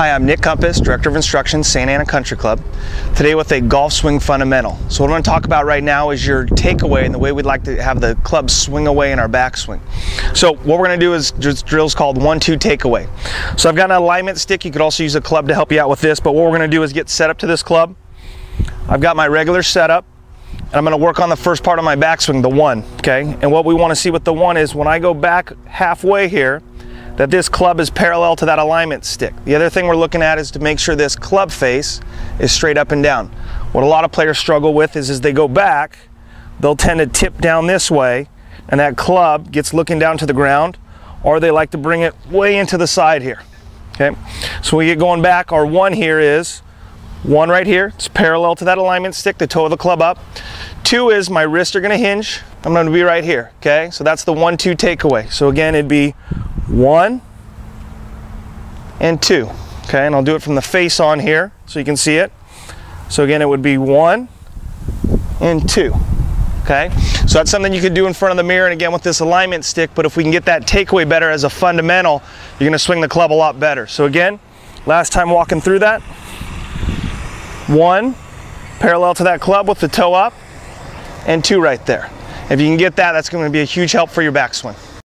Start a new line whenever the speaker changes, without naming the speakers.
Hi, I'm Nick Kumpis, Director of Instruction, Santa Ana Country Club. Today with a golf swing fundamental. So what I'm going to talk about right now is your takeaway and the way we'd like to have the club swing away in our backswing. So what we're going to do is just drills called one-two takeaway. So I've got an alignment stick. You could also use a club to help you out with this, but what we're going to do is get set up to this club. I've got my regular setup. And I'm going to work on the first part of my backswing, the one, okay? And what we want to see with the one is when I go back halfway here, that this club is parallel to that alignment stick. The other thing we're looking at is to make sure this club face is straight up and down. What a lot of players struggle with is as they go back, they'll tend to tip down this way and that club gets looking down to the ground or they like to bring it way into the side here. Okay, so we get going back, our one here is one right here, it's parallel to that alignment stick, the toe of the club up. Two is my wrists are gonna hinge, I'm gonna be right here, okay? So that's the one, two takeaway. So again, it'd be one and two. Okay, and I'll do it from the face on here so you can see it. So again, it would be one and two. Okay, so that's something you could do in front of the mirror and again with this alignment stick, but if we can get that takeaway better as a fundamental, you're gonna swing the club a lot better. So again, last time walking through that, one, parallel to that club with the toe up, and two right there. If you can get that, that's gonna be a huge help for your backswing.